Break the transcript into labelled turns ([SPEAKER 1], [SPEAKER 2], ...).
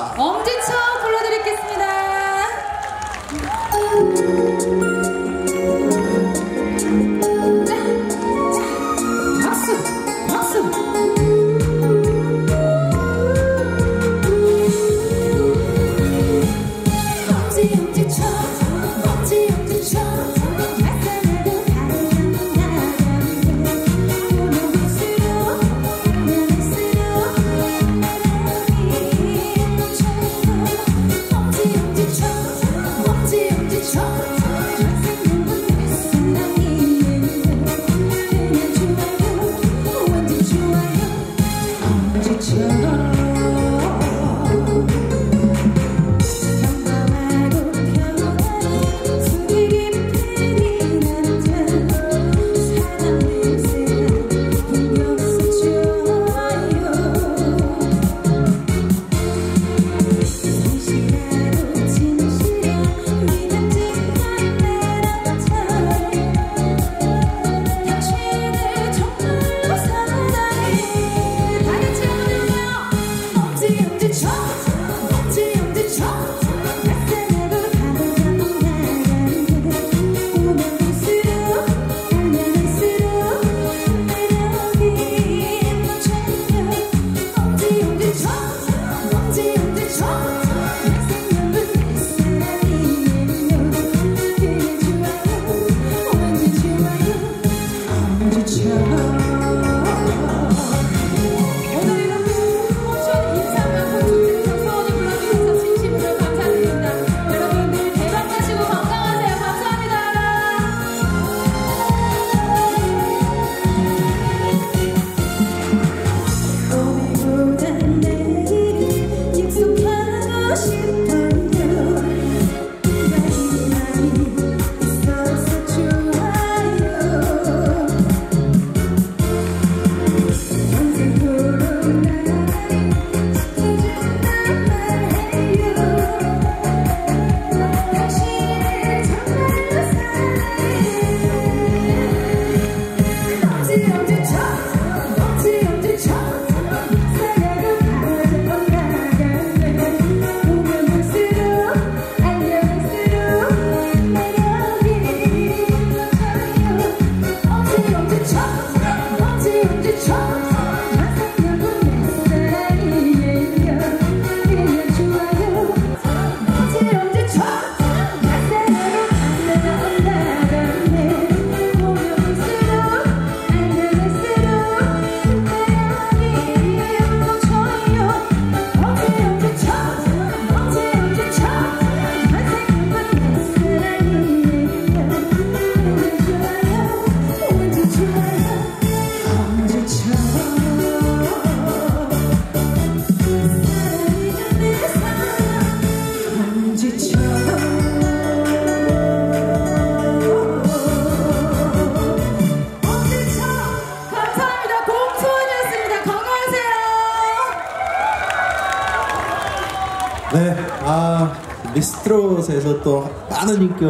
[SPEAKER 1] 엄지척 불러드리겠습니다. suffer. 冲 네, 아
[SPEAKER 2] 미스트롯에서 또 많은 인기